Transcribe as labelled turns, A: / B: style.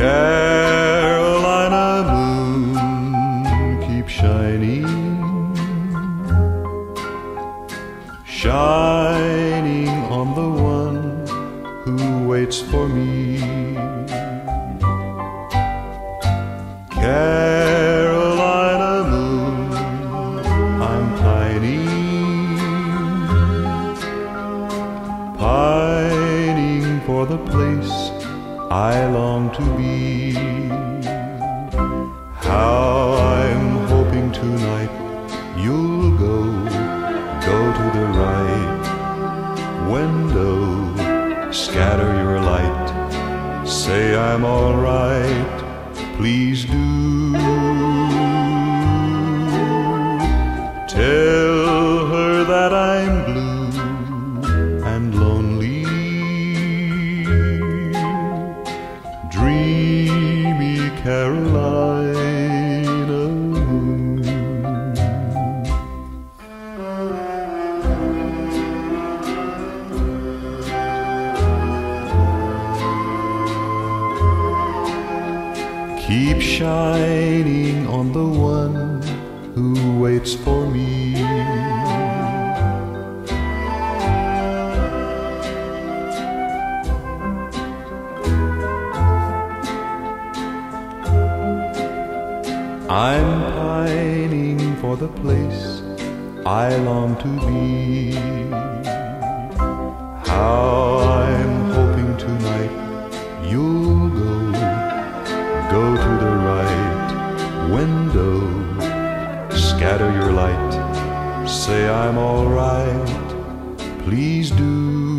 A: Carolina moon, keep shining, shining on the one who waits for me. Carolina moon, I'm pining, pining for the place I long to be. How I'm hoping tonight you'll go, go to the right window, scatter your light, say I'm alright, please do. Keep shining on the one who waits for me. I'm pining for the place I long to be. How your light, say I'm alright, please do.